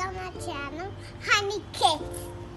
on my channel, Honey Kids.